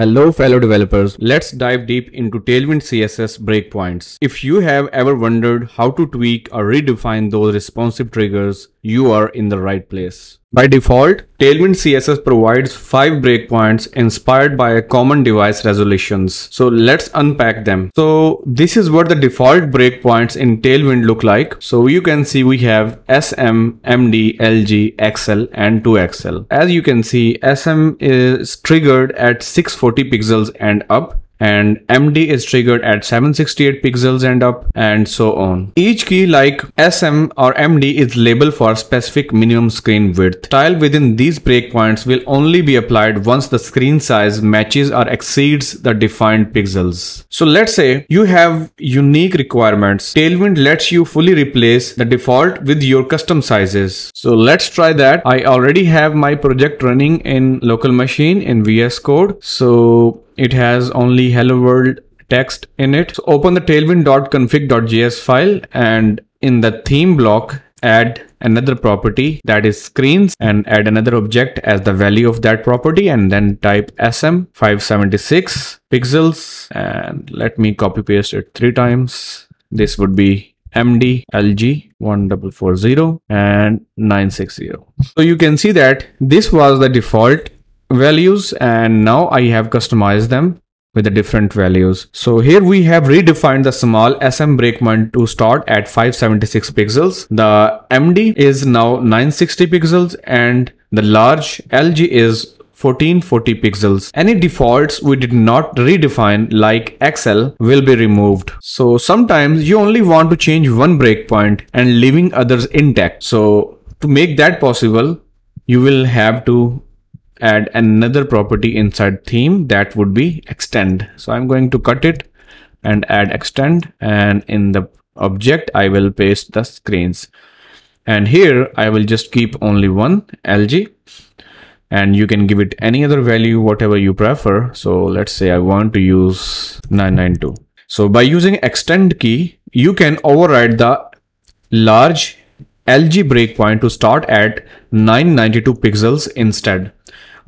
Hello fellow developers, let's dive deep into Tailwind CSS breakpoints. If you have ever wondered how to tweak or redefine those responsive triggers, you are in the right place. By default, Tailwind CSS provides five breakpoints inspired by common device resolutions. So let's unpack them. So this is what the default breakpoints in Tailwind look like. So you can see we have SM, MD, LG, XL and 2XL. As you can see, SM is triggered at 640 pixels and up and MD is triggered at 768 pixels and up and so on. Each key like SM or MD is labeled for specific minimum screen width. Tile within these breakpoints will only be applied once the screen size matches or exceeds the defined pixels. So let's say you have unique requirements. Tailwind lets you fully replace the default with your custom sizes. So let's try that. I already have my project running in local machine in VS Code. So it has only hello world text in it. So open the tailwind.config.js file and in the theme block, add another property that is screens and add another object as the value of that property and then type sm 576 pixels and let me copy paste it three times. This would be MD LG 1440 and 960. So you can see that this was the default values and now I have customized them with the different values. So here we have redefined the small SM breakpoint to start at 576 pixels. The MD is now 960 pixels and the large LG is 1440 pixels. Any defaults we did not redefine like XL will be removed. So sometimes you only want to change one breakpoint and leaving others intact. So to make that possible, you will have to add another property inside theme that would be extend. So I'm going to cut it and add extend and in the object I will paste the screens. And here I will just keep only one LG and you can give it any other value whatever you prefer. So let's say I want to use 992 so by using extend key you can override the large LG breakpoint to start at 992 pixels instead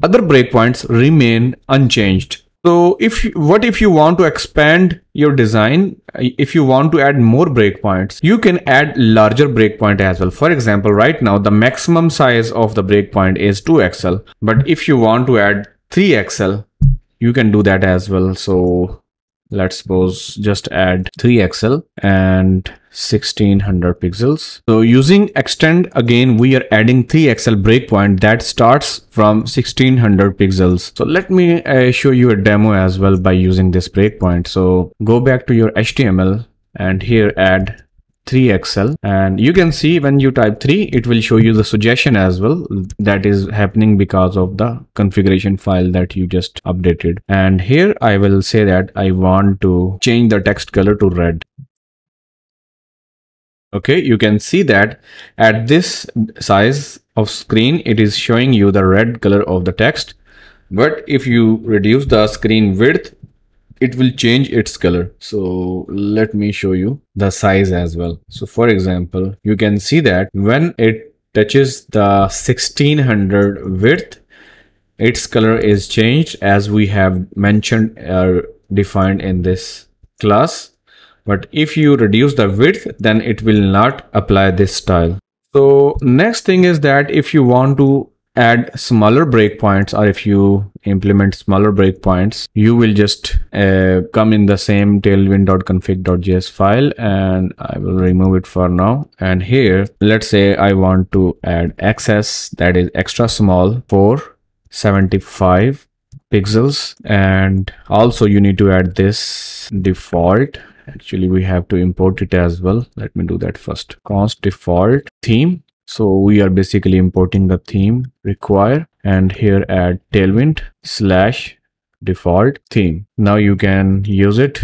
other breakpoints remain unchanged. So if what if you want to expand your design, uh, if you want to add more breakpoints, you can add larger breakpoint as well. For example, right now the maximum size of the breakpoint is 2XL, but if you want to add 3XL, you can do that as well. So let's suppose just add 3XL and 1600 pixels. So using extend again, we are adding 3XL breakpoint that starts from 1600 pixels. So let me uh, show you a demo as well by using this breakpoint. So go back to your HTML and here add 3xl and you can see when you type 3 it will show you the suggestion as well that is happening because of the configuration file that you just updated. And here i will say that i want to change the text color to red. Okay you can see that at this size of screen it is showing you the red color of the text. But if you reduce the screen width it will change its color. So let me show you the size as well. So for example you can see that when it touches the 1600 width its color is changed as we have mentioned or defined in this class. But if you reduce the width then it will not apply this style. So next thing is that if you want to add smaller breakpoints or if you implement smaller breakpoints you will just uh, come in the same tailwind.config.js file and i will remove it for now. And here let's say i want to add xs that is extra small for 75 pixels. And also you need to add this default. Actually we have to import it as well. Let me do that first. Const default theme so we are basically importing the theme require and here add tailwind slash default theme. Now you can use it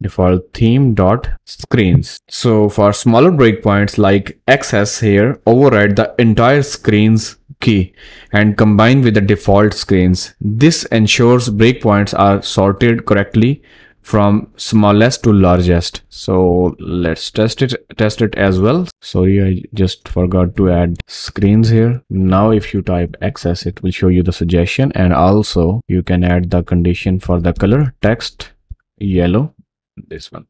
default theme dot screens. So for smaller breakpoints like xs here override the entire screens key and combine with the default screens. This ensures breakpoints are sorted correctly from smallest to largest. So let's test it, test it as well. Sorry, I just forgot to add screens here. Now if you type access it will show you the suggestion and also you can add the condition for the color text yellow, this one.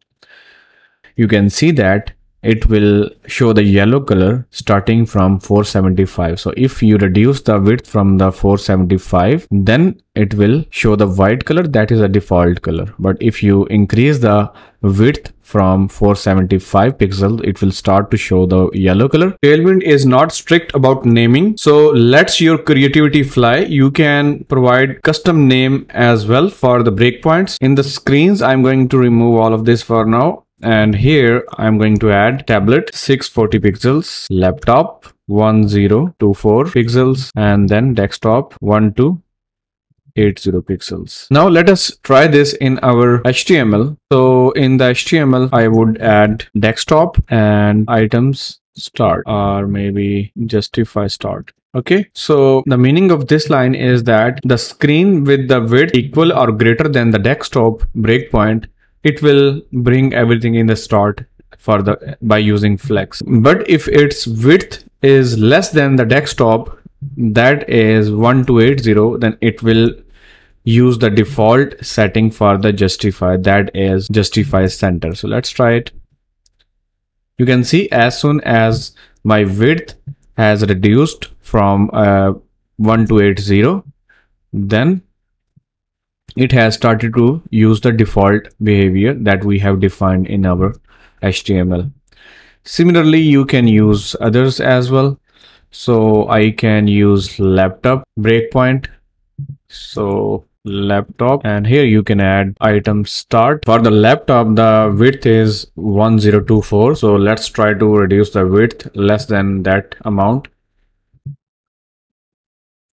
You can see that it will show the yellow color starting from 475 so if you reduce the width from the 475 then it will show the white color that is a default color. But if you increase the width from 475 pixels it will start to show the yellow color. Tailwind is not strict about naming so let's your creativity fly. You can provide custom name as well for the breakpoints. In the screens i'm going to remove all of this for now and here I'm going to add tablet 640 pixels, laptop 1024 pixels and then desktop 1280 pixels. Now let us try this in our HTML. So in the HTML, I would add desktop and items start or maybe justify start. Okay, so the meaning of this line is that the screen with the width equal or greater than the desktop breakpoint it will bring everything in the start for the by using flex. But if its width is less than the desktop that is 1280 then it will use the default setting for the justify. That is justify center. So let's try it. You can see as soon as my width has reduced from uh, 1280 then it has started to use the default behavior that we have defined in our HTML. Similarly, you can use others as well. So I can use laptop breakpoint. So laptop and here you can add item start for the laptop the width is 1024 so let's try to reduce the width less than that amount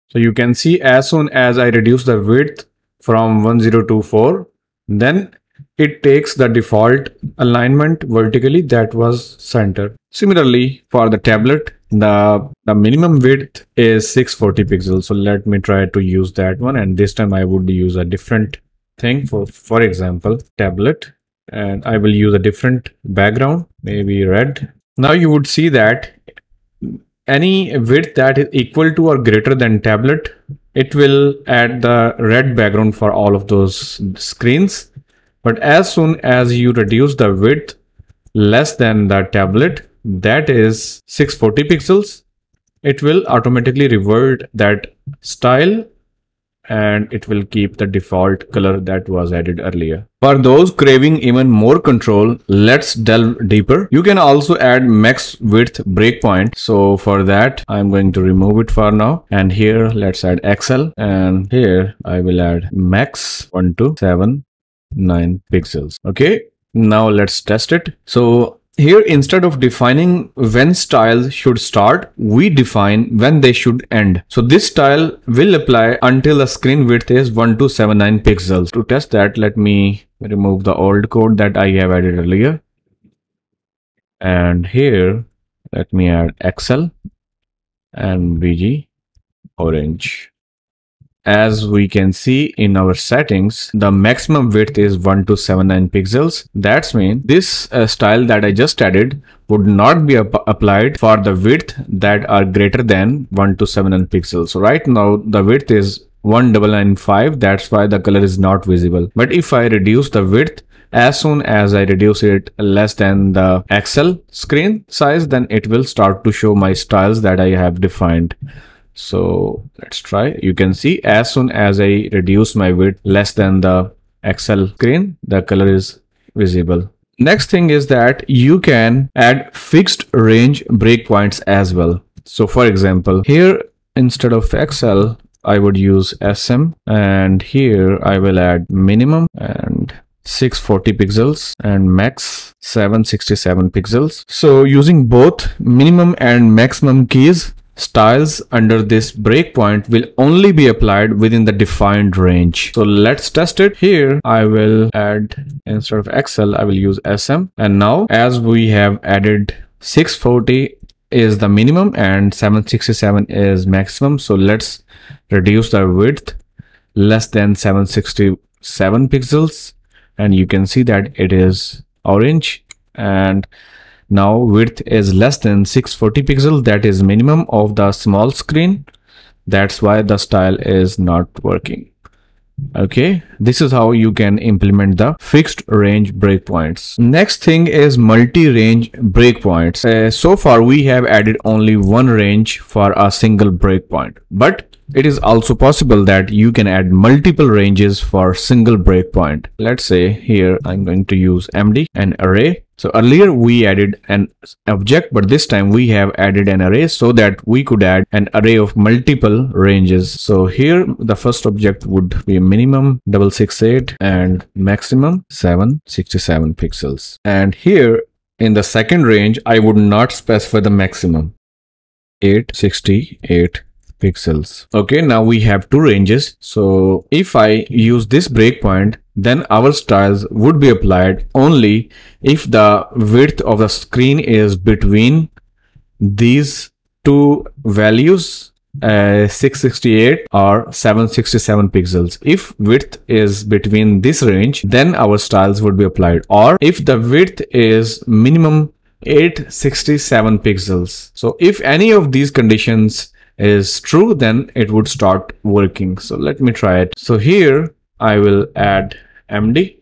so you can see as soon as i reduce the width from 1024 then it takes the default alignment vertically that was center. Similarly, for the tablet, the, the minimum width is 640 pixels. So let me try to use that one. And this time I would use a different thing for, for example, tablet. And I will use a different background, maybe red. Now you would see that any width that is equal to or greater than tablet it will add the red background for all of those screens. But as soon as you reduce the width less than the tablet, that is 640 pixels, it will automatically revert that style and it will keep the default color that was added earlier. For those craving even more control, let's delve deeper. You can also add max width breakpoint. So for that, I'm going to remove it for now. And here, let's add XL. And here I will add max 1 to 7, 9 pixels. Okay. Now let's test it. So here, instead of defining when styles should start, we define when they should end. So this style will apply until the screen width is 1279 pixels. To test that, let me remove the old code that I have added earlier. And here, let me add XL and BG orange. As we can see in our settings, the maximum width is 1279 pixels. That's mean this uh, style that I just added would not be applied for the width that are greater than 1279 pixels. So right now the width is 1995. That's why the color is not visible. But if I reduce the width as soon as I reduce it less than the XL screen size, then it will start to show my styles that I have defined. So let's try. You can see as soon as I reduce my width less than the XL screen, the color is visible. Next thing is that you can add fixed range breakpoints as well. So for example, here instead of XL, I would use SM and here I will add minimum and 640 pixels and max 767 pixels. So using both minimum and maximum keys, styles under this breakpoint will only be applied within the defined range. So let's test it. Here I will add instead of XL, I will use SM. And now as we have added 640 is the minimum and 767 is maximum. So let's reduce the width less than 767 pixels and you can see that it is orange and now width is less than 640 pixels that is minimum of the small screen. That's why the style is not working. Okay this is how you can implement the fixed range breakpoints. Next thing is multi-range breakpoints. Uh, so far we have added only one range for a single breakpoint but it is also possible that you can add multiple ranges for single breakpoint. Let's say here I'm going to use MD, an array. So earlier we added an object, but this time we have added an array so that we could add an array of multiple ranges. So here the first object would be minimum 668 and maximum 767 pixels. And here in the second range, I would not specify the maximum 868 pixels. Okay, now we have two ranges. So if I use this breakpoint, then our styles would be applied only if the width of the screen is between these two values uh, 668 or 767 pixels. If width is between this range, then our styles would be applied. Or if the width is minimum 867 pixels. So if any of these conditions is true, then it would start working. So let me try it. So here I will add MD.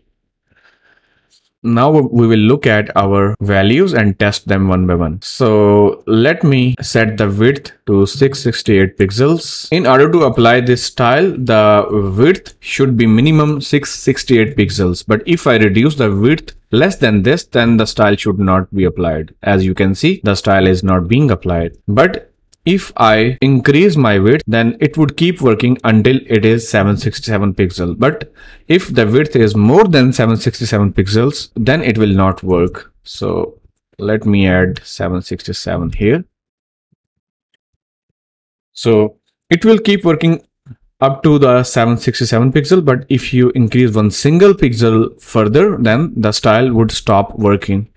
Now we will look at our values and test them one by one. So let me set the width to 668 pixels. In order to apply this style, the width should be minimum 668 pixels. But if I reduce the width less than this, then the style should not be applied. As you can see, the style is not being applied. But if I increase my width, then it would keep working until it is 767 pixels. But if the width is more than 767 pixels, then it will not work. So let me add 767 here. So it will keep working up to the 767 pixel but if you increase one single pixel further then the style would stop working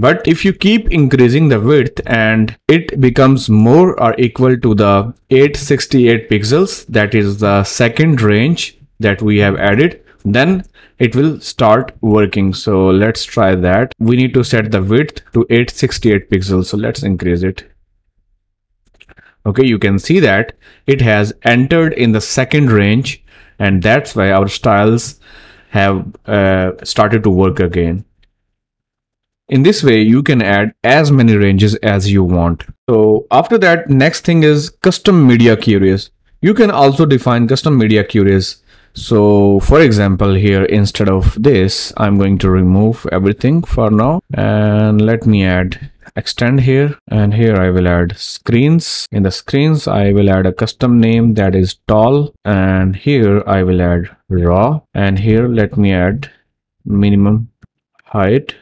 but if you keep increasing the width and it becomes more or equal to the 868 pixels, that is the second range that we have added, then it will start working. So let's try that. We need to set the width to 868 pixels. So let's increase it. Okay, you can see that it has entered in the second range and that's why our styles have uh, started to work again. In this way, you can add as many ranges as you want. So after that, next thing is custom media queries. You can also define custom media queries. So for example, here instead of this, I'm going to remove everything for now and let me add extend here and here I will add screens in the screens I will add a custom name that is tall and here I will add raw and here let me add minimum height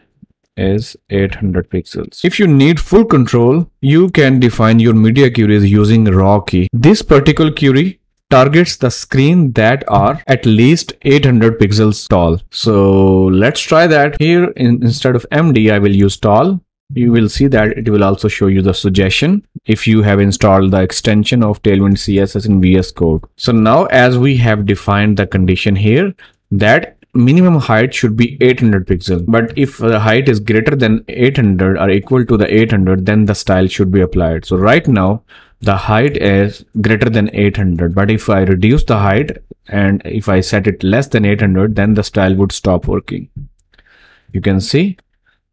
is 800 pixels. If you need full control, you can define your media queries using raw key. This particular query targets the screen that are at least 800 pixels tall. So let's try that here in, instead of MD, I will use tall. You will see that it will also show you the suggestion if you have installed the extension of Tailwind CSS in VS Code. So now as we have defined the condition here that minimum height should be 800 pixel. But if the height is greater than 800 or equal to the 800 then the style should be applied. So right now the height is greater than 800 but if i reduce the height and if i set it less than 800 then the style would stop working. You can see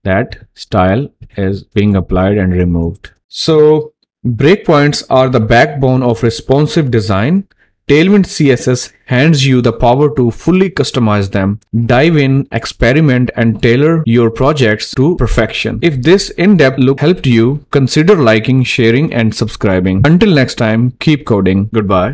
that style is being applied and removed. So breakpoints are the backbone of responsive design Tailwind CSS hands you the power to fully customize them, dive in, experiment, and tailor your projects to perfection. If this in-depth look helped you, consider liking, sharing, and subscribing. Until next time, keep coding. Goodbye.